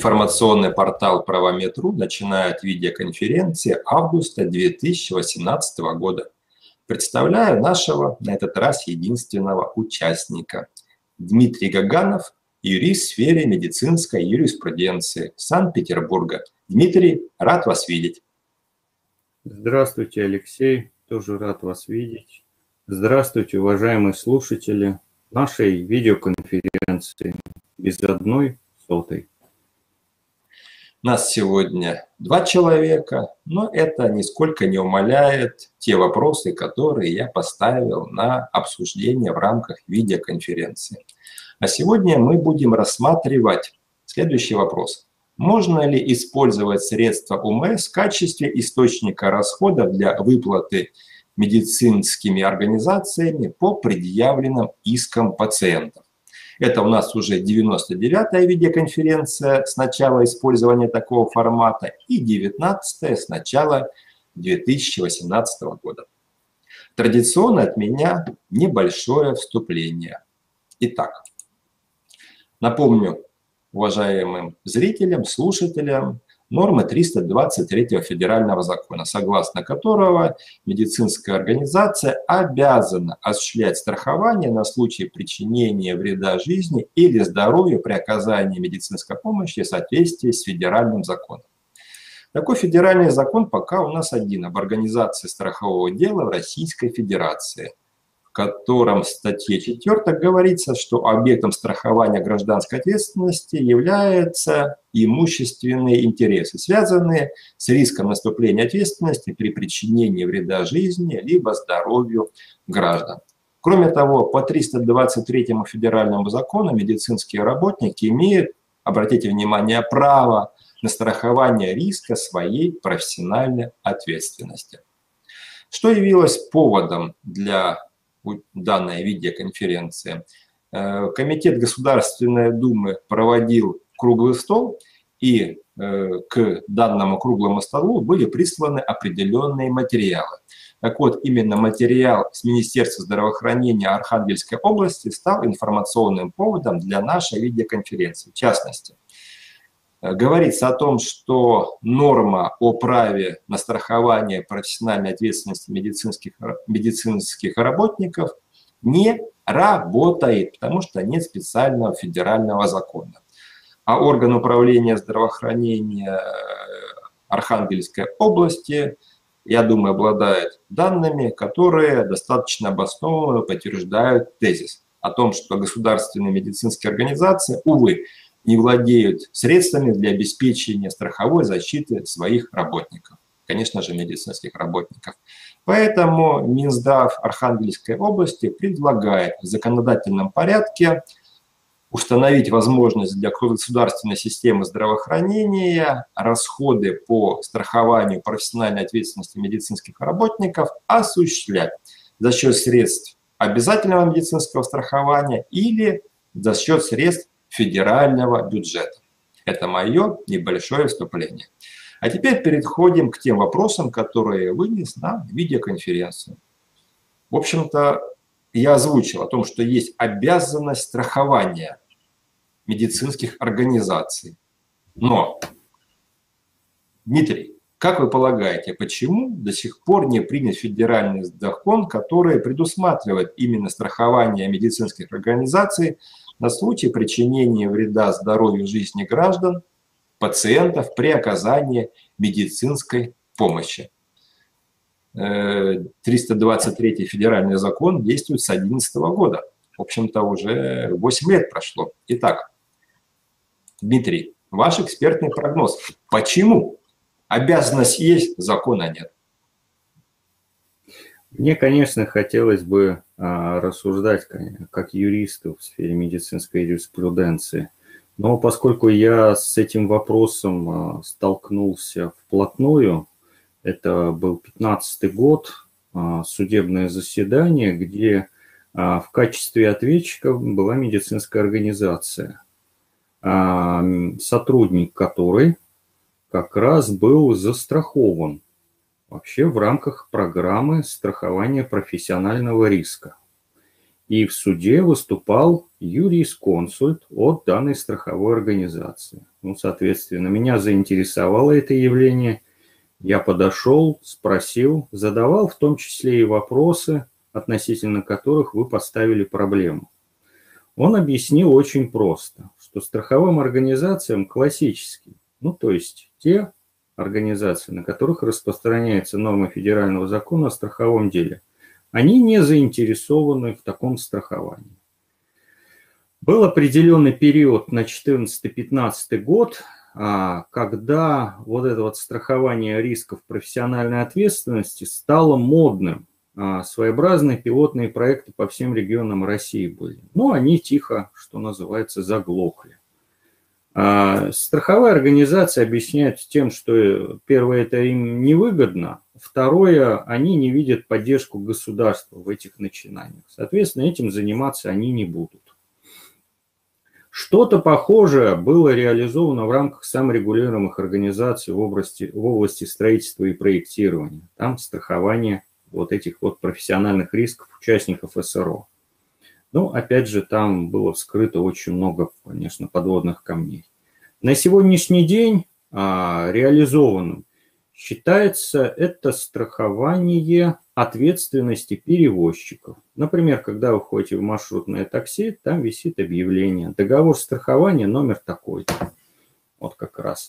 Информационный портал «Правометру» начинает видеоконференции августа 2018 года. Представляю нашего, на этот раз, единственного участника. Дмитрий Гаганов, юрист в сфере медицинской юриспруденции Санкт-Петербурга. Дмитрий, рад вас видеть. Здравствуйте, Алексей. Тоже рад вас видеть. Здравствуйте, уважаемые слушатели нашей видеоконференции без одной сотой. Нас сегодня два человека, но это нисколько не умаляет те вопросы, которые я поставил на обсуждение в рамках видеоконференции. А сегодня мы будем рассматривать следующий вопрос. Можно ли использовать средства УМС в качестве источника расходов для выплаты медицинскими организациями по предъявленным искам пациентов? Это у нас уже 99-я видеоконференция с начала использования такого формата и 19-я с начала 2018 года. Традиционно от меня небольшое вступление. Итак, напомню уважаемым зрителям, слушателям, нормы 323 федерального закона, согласно которого медицинская организация обязана осуществлять страхование на случай причинения вреда жизни или здоровью при оказании медицинской помощи в соответствии с федеральным законом. Такой федеральный закон пока у нас один об организации страхового дела в Российской Федерации – в котором в статье 4 говорится, что объектом страхования гражданской ответственности являются имущественные интересы, связанные с риском наступления ответственности при причинении вреда жизни либо здоровью граждан. Кроме того, по 323 федеральному закону медицинские работники имеют, обратите внимание, право на страхование риска своей профессиональной ответственности. Что явилось поводом для данная видеоконференция. Э, Комитет Государственной Думы проводил круглый стол, и э, к данному круглому столу были присланы определенные материалы. Так вот, именно материал с Министерства здравоохранения Архангельской области стал информационным поводом для нашей видеоконференции. В частности, говорится о том, что норма о праве на страхование профессиональной ответственности медицинских, медицинских работников не работает, потому что нет специального федерального закона. А орган управления здравоохранения э, Архангельской области, я думаю, обладает данными, которые достаточно обоснованно подтверждают тезис о том, что государственные медицинские организации, увы, не владеют средствами для обеспечения страховой защиты своих работников, конечно же, медицинских работников. Поэтому Минздрав Архангельской области предлагает в законодательном порядке установить возможность для государственной системы здравоохранения расходы по страхованию профессиональной ответственности медицинских работников осуществлять за счет средств обязательного медицинского страхования или за счет средств федерального бюджета. Это мое небольшое вступление. А теперь переходим к тем вопросам, которые вынес на видеоконференцию. В общем-то, я озвучил о том, что есть обязанность страхования медицинских организаций. Но, Дмитрий, как вы полагаете, почему до сих пор не принят федеральный закон, который предусматривает именно страхование медицинских организаций на случай причинения вреда здоровью жизни граждан, пациентов при оказании медицинской помощи. 323 э, федеральный закон действует с 2011 года. В общем-то, уже 8 лет прошло. Итак, Дмитрий, ваш экспертный прогноз. Почему обязанность есть, закона нет? Мне, конечно, хотелось бы а, рассуждать как юристу в сфере медицинской юриспруденции. Но поскольку я с этим вопросом а, столкнулся вплотную, это был 15 год, а, судебное заседание, где в качестве ответчика была медицинская организация, сотрудник которой как раз был застрахован вообще в рамках программы страхования профессионального риска. и в суде выступал юрисконсульт от данной страховой организации. Ну, соответственно, меня заинтересовало это явление. Я подошел, спросил, задавал в том числе и вопросы, относительно которых вы поставили проблему. Он объяснил очень просто, что страховым организациям классическим, ну то есть те организации, на которых распространяется норма федерального закона о страховом деле, они не заинтересованы в таком страховании. Был определенный период на 14-15 год, а, когда вот это вот страхование рисков профессиональной ответственности стало модным. А, своеобразные пилотные проекты по всем регионам России были. Но они тихо, что называется, заглохли. А, страховая организация объясняет тем, что первое это им невыгодно, второе они не видят поддержку государства в этих начинаниях. Соответственно, этим заниматься они не будут. Что-то похожее было реализовано в рамках саморегулируемых организаций в области, в области строительства и проектирования. Там страхование вот этих вот профессиональных рисков участников СРО. Ну, опять же, там было вскрыто очень много, конечно, подводных камней. На сегодняшний день а, реализованным считается это страхование ответственности перевозчиков. Например, когда вы ходите в маршрутное такси, там висит объявление «Договор страхования номер такой-то». Вот как раз.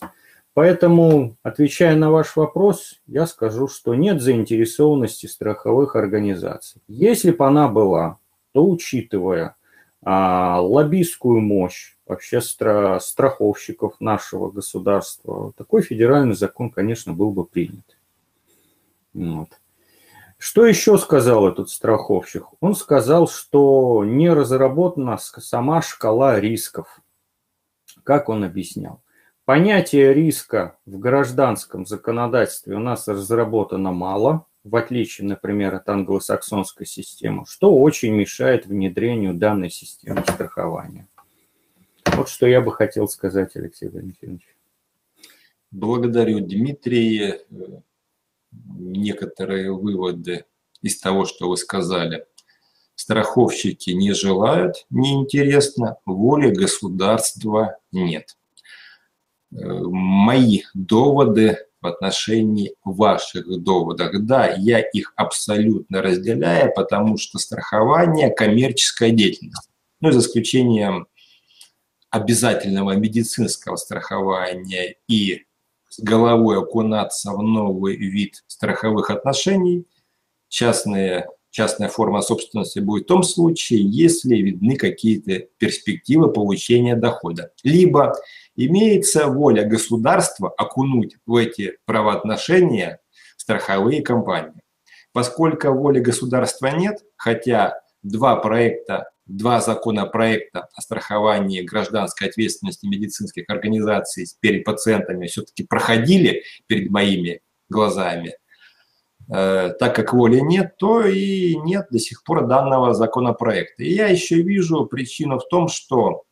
Поэтому, отвечая на ваш вопрос, я скажу, что нет заинтересованности страховых организаций. Если бы она была, то учитывая а, лоббистскую мощь вообще стра- страховщиков нашего государства, такой федеральный закон, конечно, был бы принят. Вот. Что еще сказал этот страховщик? Он сказал, что не разработана сама шкала рисков. Как он объяснял? Понятие риска в гражданском законодательстве у нас разработано мало – в отличие, например, от англосаксонской системы, что очень мешает внедрению данной системы страхования. Вот что я бы хотел сказать, Алексей Валентинович. Благодарю, Дмитрий. Некоторые выводы из того, что вы сказали. Страховщики не желают, неинтересно, воли государства нет. Мои доводы в отношении ваших доводов. Да, я их абсолютно разделяю, потому что страхование – коммерческая деятельность. Ну, за исключением обязательного медицинского страхования и с головой окунаться в новый вид страховых отношений, частные, частная форма собственности будет в том случае, если видны какие-то перспективы получения дохода. Либо имеется воля государства окунуть в эти правоотношения страховые компании. Поскольку воли государства нет, хотя два проекта, два законопроекта о страховании гражданской ответственности медицинских организаций перед пациентами все-таки проходили перед моими глазами, э, так как воли нет, то и нет до сих пор данного законопроекта. И я еще вижу причину в том, что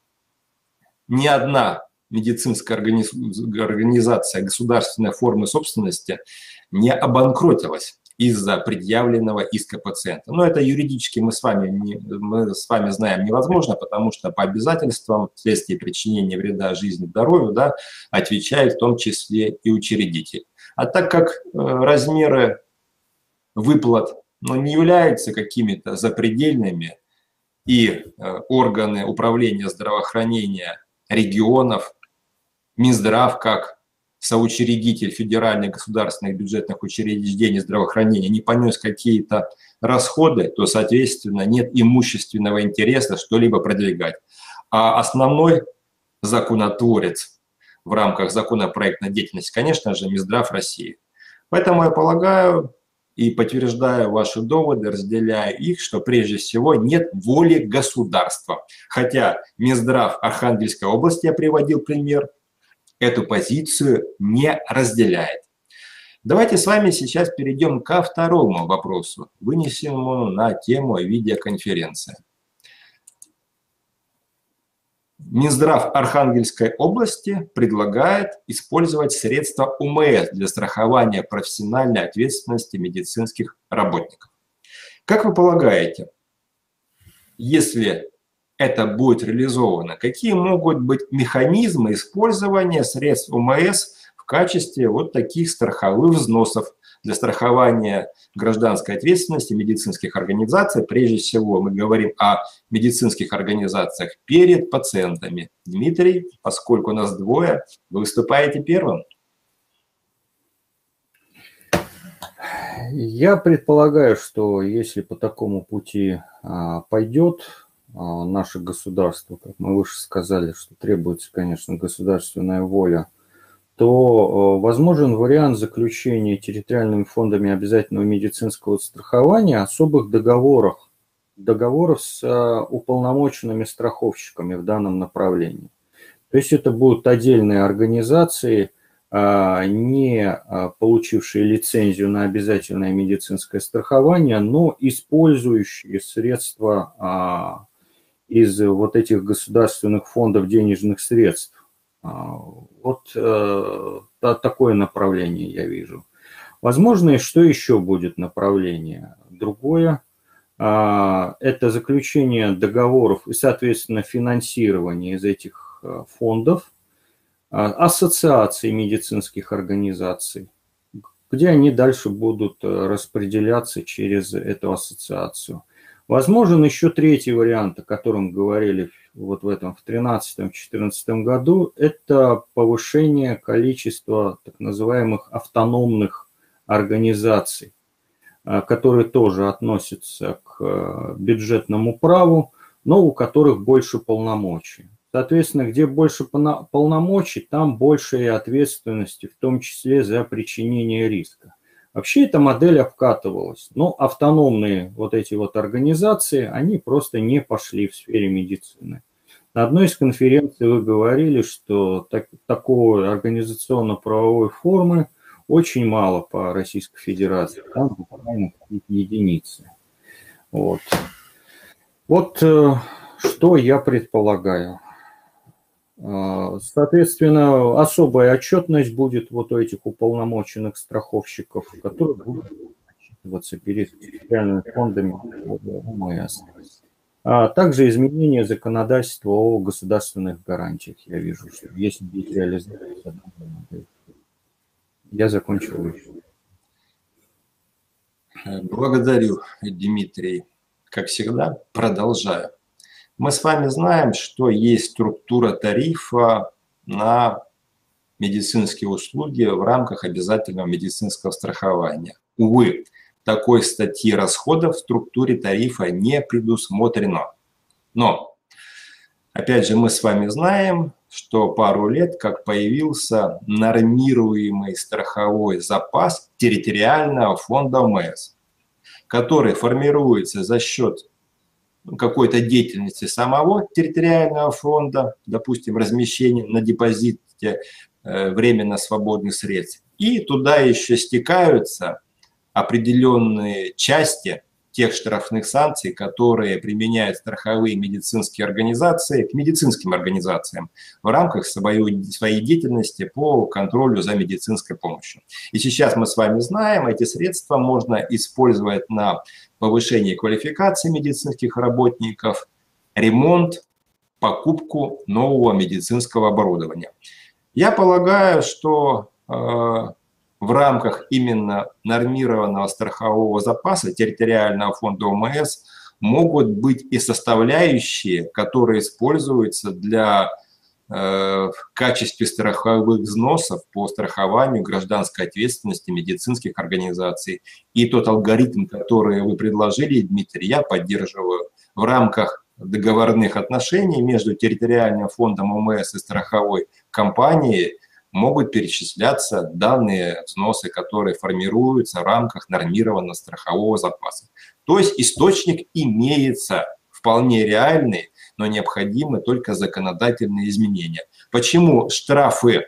ни одна медицинская организация государственной формы собственности не обанкротилась из-за предъявленного иска пациента. Но это юридически мы с вами, не, мы с вами знаем невозможно, потому что по обязательствам вследствие причинения вреда жизни, здоровью да, отвечает в том числе и учредитель. А так как э, размеры выплат ну, не являются какими-то запредельными, и э, органы управления здравоохранения регионов Минздрав как соучредитель федеральных государственных бюджетных учреждений здравоохранения не понес какие-то расходы, то, соответственно, нет имущественного интереса что-либо продвигать. А основной законотворец в рамках законопроектной деятельности, конечно же, Минздрав России. Поэтому я полагаю и подтверждаю ваши доводы, разделяю их, что прежде всего нет воли государства. Хотя Минздрав Архангельской области, я приводил пример, эту позицию не разделяет. Давайте с вами сейчас перейдем ко второму вопросу, вынесенному на тему видеоконференции. Минздрав Архангельской области предлагает использовать средства УМС для страхования профессиональной ответственности медицинских работников. Как вы полагаете, если это будет реализовано, какие могут быть механизмы использования средств ОМС в качестве вот таких страховых взносов для страхования гражданской ответственности медицинских организаций. Прежде всего мы говорим о медицинских организациях перед пациентами. Дмитрий, поскольку нас двое, вы выступаете первым. Я предполагаю, что если по такому пути а, пойдет наше государство, как мы выше сказали, что требуется, конечно, государственная воля, то а, возможен вариант заключения территориальными фондами обязательного медицинского страхования особых договоров, договоров с а, уполномоченными страховщиками в данном направлении. То есть это будут отдельные организации – а, не а, получившие лицензию на обязательное медицинское страхование, но использующие средства а, из вот этих государственных фондов денежных средств. Вот э, такое направление я вижу. Возможно, что еще будет направление? Другое – это заключение договоров и, соответственно, финансирование из этих э, фондов – а, ассоциации медицинских организаций, где они дальше будут э, распределяться через эту ассоциацию. Возможен еще третий вариант, о котором говорили вот в этом в 2013-2014 году, это повышение количества так называемых автономных организаций, э, которые тоже относятся к э, бюджетному праву, но у которых больше полномочий. Соответственно, где больше полномочий, там больше и ответственности, в том числе за причинение риска. Вообще эта модель обкатывалась, но автономные вот эти вот организации, они просто не пошли в сфере медицины. На одной из конференций вы говорили, что так, такой организационно-правовой формы очень мало по Российской Федерации, там буквально единицы. Вот. Вот э, что я предполагаю. А, соответственно, особая отчетность будет вот у этих уполномоченных страховщиков, которые будут отчитываться перед специальными фондами ОМС. А также изменение законодательства о государственных гарантиях. Я вижу, что если будет реализоваться. Я закончил. Благодарю, Дмитрий. Как всегда, продолжаю. Мы с вами знаем, что есть структура тарифа на медицинские услуги в рамках обязательного медицинского страхования. Увы, такой статьи расходов в структуре тарифа не предусмотрено. Но, опять же, мы с вами знаем, что пару лет как появился нормируемый страховой запас территориального фонда ОМС, который формируется за счет какой-то деятельности самого территориального фонда, допустим, размещение на депозите э, временно свободных средств. И туда еще стекаются определенные части тех штрафных санкций, которые применяют страховые медицинские организации к медицинским организациям в рамках своей, своей деятельности по контролю за медицинской помощью. И сейчас мы с вами знаем, эти средства можно использовать на повышение квалификации медицинских работников, ремонт, покупку нового медицинского оборудования. Я полагаю, что э, в рамках именно нормированного страхового запаса территориального фонда ОМС могут быть и составляющие, которые используются для Э, в качестве страховых взносов по страхованию гражданской ответственности медицинских организаций. И тот алгоритм, который вы предложили, Дмитрий, я поддерживаю в рамках договорных отношений между территориальным фондом ОМС и страховой компанией могут перечисляться данные взносы, которые формируются в рамках нормированного страхового запаса. То есть источник имеется вполне реальный, но необходимы только законодательные изменения. Почему штрафы,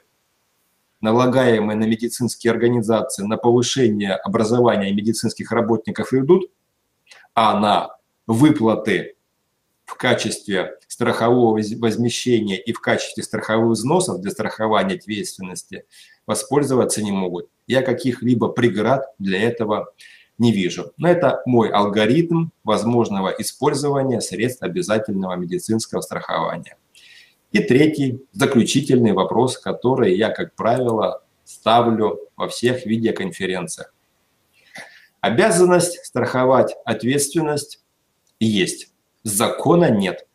налагаемые на медицинские организации на повышение образования медицинских работников идут, а на выплаты в качестве страхового возмещения и в качестве страховых взносов для страхования ответственности воспользоваться не могут. Я каких-либо преград для этого не вижу. Но это мой алгоритм возможного использования средств обязательного медицинского страхования. И третий, заключительный вопрос, который я, как правило, ставлю во всех видеоконференциях. Обязанность страховать ответственность есть. Закона нет.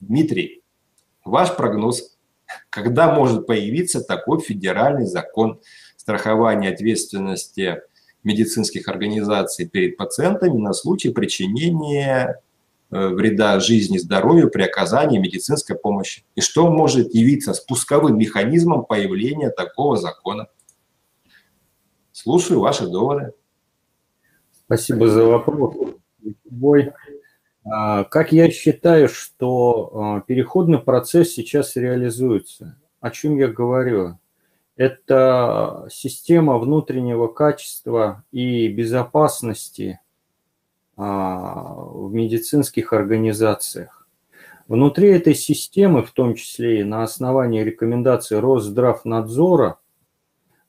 Дмитрий, ваш прогноз, когда может появиться такой федеральный закон страхования ответственности медицинских организаций перед пациентами на случай причинения э, вреда жизни и здоровью при оказании медицинской помощи. И что может явиться спусковым механизмом появления такого закона? Слушаю ваши доводы. Спасибо за вопрос. Бой. А, как я считаю, что а, переходный процесс сейчас реализуется? О чем я говорю? Это система внутреннего качества и безопасности а, в медицинских организациях. Внутри этой системы, в том числе и на основании рекомендаций Росздравнадзора,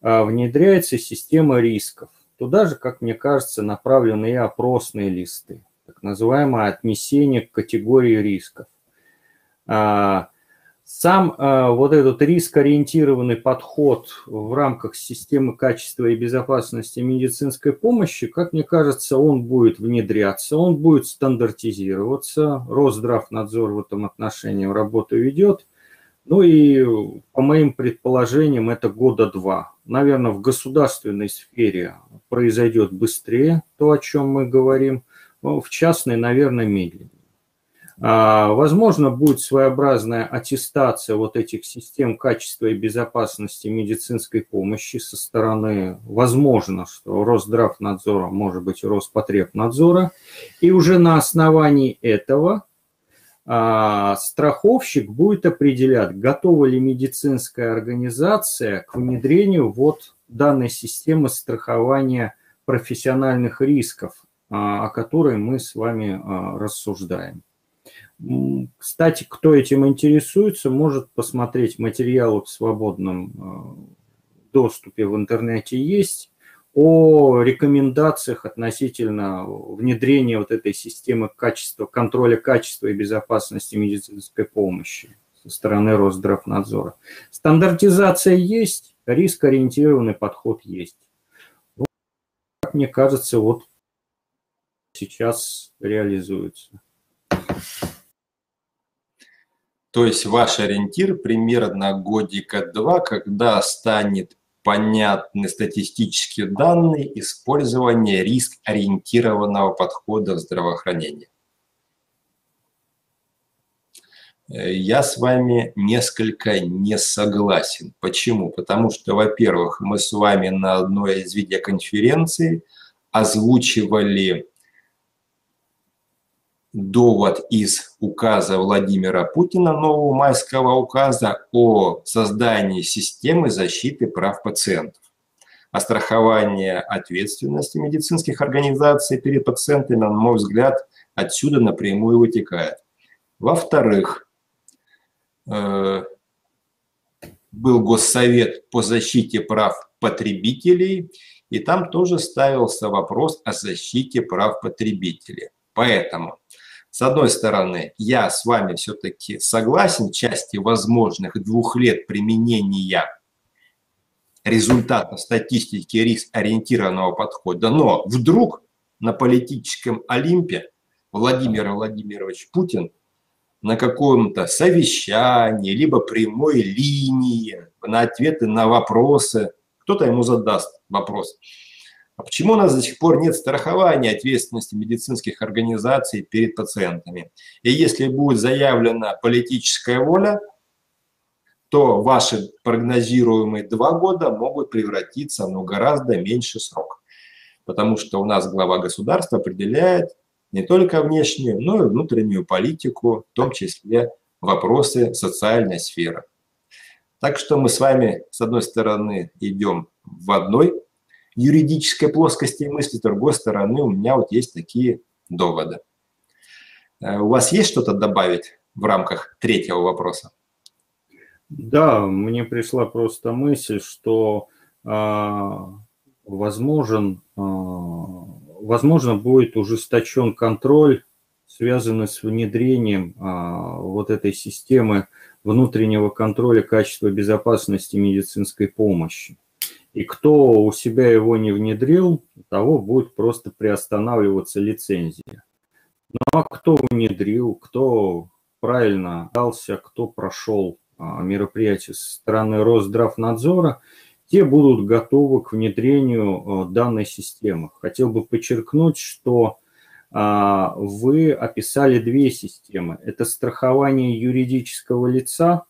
внедряется система рисков. Туда же, как мне кажется, направлены и опросные листы, так называемое отнесение к категории рисков. А, сам а, вот этот рискоориентированный подход в рамках системы качества и безопасности медицинской помощи, как мне кажется, он будет внедряться, он будет стандартизироваться. Росздравнадзор в этом отношении работу ведет – ну и по моим предположениям это года два. Наверное, в государственной сфере произойдет быстрее то, о чем мы говорим, но в частной, наверное, медленнее. А, возможно, будет своеобразная аттестация вот этих систем качества и безопасности медицинской помощи со стороны, возможно, что Росздравнадзора, может быть, Роспотребнадзора. И уже на основании этого а, страховщик будет определять, готова ли медицинская организация к внедрению вот данной системы страхования профессиональных рисков, о которой мы с вами а, рассуждаем. Кстати, кто этим интересуется, может посмотреть материалы в свободном доступе в интернете есть о рекомендациях относительно внедрения вот этой системы качества, контроля качества и безопасности медицинской помощи со стороны Росздравнадзора. Стандартизация есть, риск-ориентированный подход есть. Как мне кажется, вот сейчас реализуется. То есть ваш ориентир примерно годика два, когда станет понятны статистические данные использования риск-ориентированного подхода в здравоохранении. Я с вами несколько не согласен. Почему? Потому что, во-первых, мы с вами на одной из видеоконференций озвучивали довод из указа Владимира Путина, нового майского указа о создании системы защиты прав пациентов. А страхование ответственности медицинских организаций перед пациентами, на мой взгляд, отсюда напрямую вытекает. Во-вторых, э, был Госсовет по защите прав потребителей, и там тоже ставился вопрос о защите прав потребителей. Поэтому с одной стороны, я с вами все-таки согласен в части возможных двух лет применения результатов статистики риск-ориентированного подхода, но вдруг на политическом Олимпе Владимир Владимирович Путин на каком-то совещании, либо прямой линии, на ответы на вопросы, кто-то ему задаст вопрос – а почему у нас до сих пор нет страхования ответственности медицинских организаций перед пациентами? И если будет заявлена политическая воля, то ваши прогнозируемые два года могут превратиться в ну, гораздо меньше срок. Потому что у нас глава государства определяет не только внешнюю, но и внутреннюю политику, в том числе вопросы социальной сферы. Так что мы с вами, с одной стороны, идем в одной юридической плоскости мысли, другой стороны, у меня вот есть такие доводы. Э, у вас есть что-то добавить в рамках третьего вопроса? Да, мне пришла просто мысль, что э, возможен э, возможно, будет ужесточен контроль, связанный с внедрением а, вот этой системы внутреннего контроля качества безопасности медицинской помощи. И кто у себя его не внедрил, того будет просто приостанавливаться лицензия. Ну а кто внедрил, кто правильно дался, кто прошел а, мероприятие со стороны Росздравнадзора, те будут готовы к внедрению а, данной системы. Хотел бы подчеркнуть, что а, вы описали две системы. Это страхование юридического лица,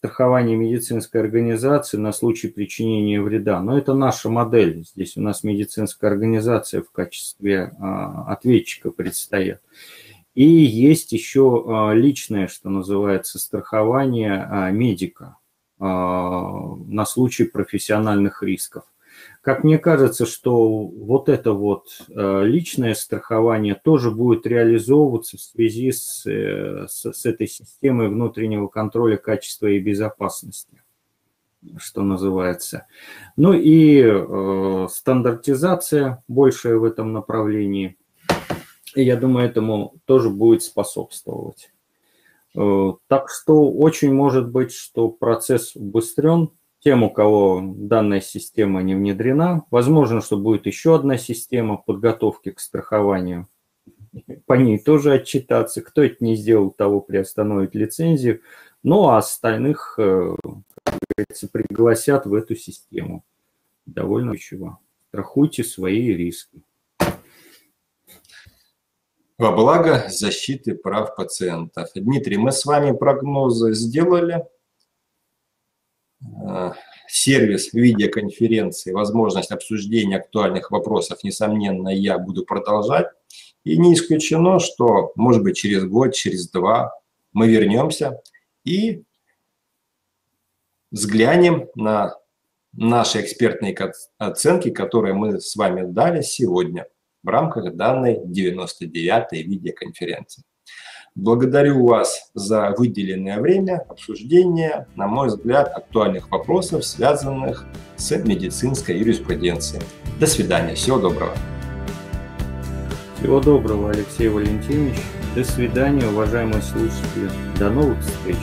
страхование медицинской организации на случай причинения вреда. Но это наша модель. Здесь у нас медицинская организация в качестве ответчика предстоит. И есть еще а, личное, что называется, страхование а, медика а, на случай профессиональных рисков. Как мне кажется, что вот это вот личное страхование тоже будет реализовываться в связи с, э, с, с этой системой внутреннего контроля качества и безопасности, что называется. Ну и э, стандартизация большая в этом направлении – я думаю, этому тоже будет способствовать. Э, так что очень может быть, что процесс убыстрен тем, у кого данная система не внедрена. Возможно, что будет еще одна система подготовки к страхованию. По ней тоже отчитаться. Кто это не сделал, того приостановит лицензию. Ну, а остальных, э, как говорится, пригласят в эту систему. Довольно чего. Страхуйте свои риски во благо защиты прав пациентов. Дмитрий, мы с вами прогнозы сделали. Сервис видеоконференции, возможность обсуждения актуальных вопросов, несомненно, я буду продолжать. И не исключено, что, может быть, через год, через два мы вернемся и взглянем на наши экспертные оценки, которые мы с вами дали сегодня в рамках данной 99-й видеоконференции. Благодарю вас за выделенное время обсуждения, на мой взгляд, актуальных вопросов, связанных с медицинской юриспруденцией. До свидания, всего доброго. Всего доброго, Алексей Валентинович. До свидания, уважаемые слушатели. До новых встреч.